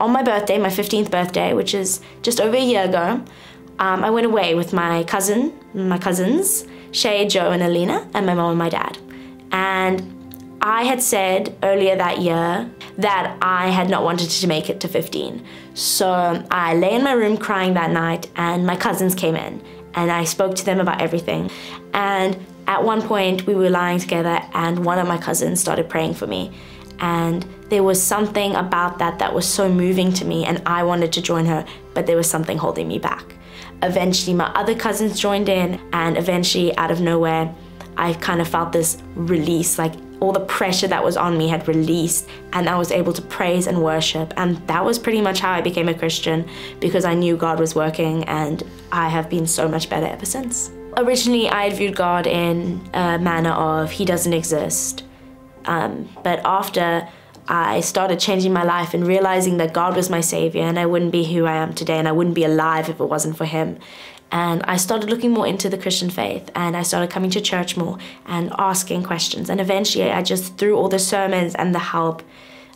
on my birthday, my 15th birthday, which is just over a year ago, um, I went away with my cousin, my cousins, Shay, Joe, and Alina, and my mom and my dad. And I had said earlier that year that I had not wanted to make it to 15. So I lay in my room crying that night, and my cousins came in, and I spoke to them about everything. And at one point, we were lying together, and one of my cousins started praying for me. And there was something about that that was so moving to me, and I wanted to join her, but there was something holding me back. Eventually, my other cousins joined in, and eventually, out of nowhere, I kind of felt this release like all the pressure that was on me had released and I was able to praise and worship. And that was pretty much how I became a Christian because I knew God was working and I have been so much better ever since. Originally, I had viewed God in a manner of He doesn't exist. Um, but after I started changing my life and realizing that God was my savior and I wouldn't be who I am today and I wouldn't be alive if it wasn't for Him. And I started looking more into the Christian faith and I started coming to church more and asking questions. And eventually, I just, through all the sermons and the help,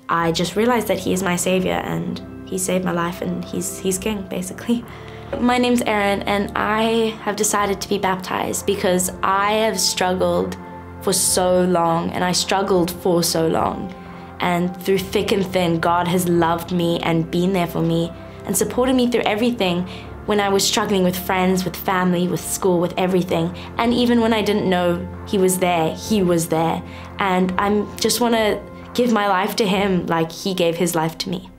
I just realized that He is my savior and He saved my life and He's, he's King, basically. My name's Erin and I have decided to be baptized because I have struggled for so long and I struggled for so long. And through thick and thin, God has loved me and been there for me and supported me through everything when I was struggling with friends, with family, with school, with everything. And even when I didn't know He was there, He was there. And I just want to give my life to Him like He gave His life to me.